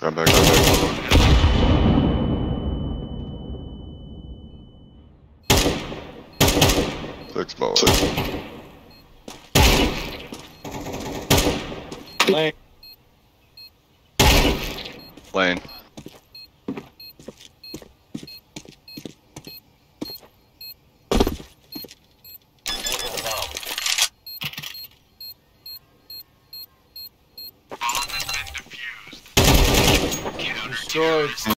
Got back, got back. Six ball. Lane. Lane. Destroyed.